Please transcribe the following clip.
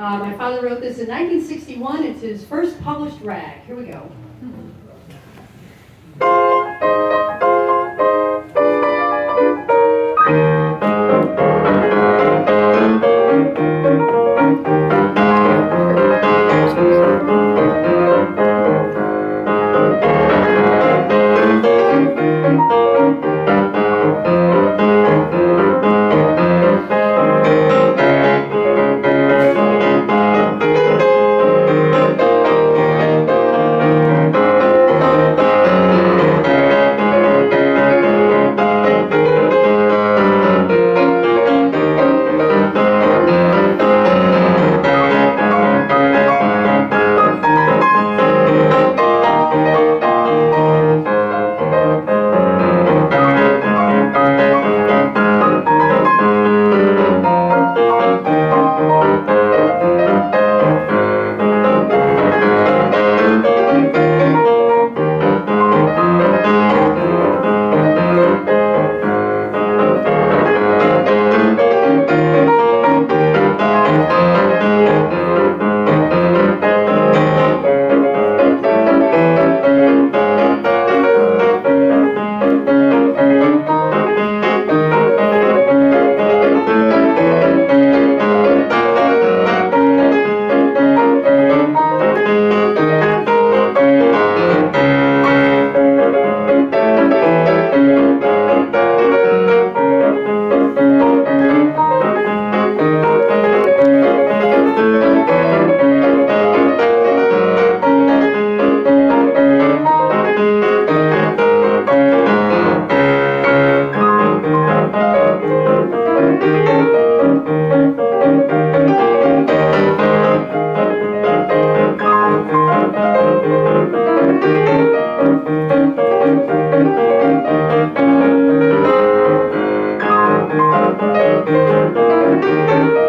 Uh, my father wrote this in 1961. It's his first published rag. Here we go. Música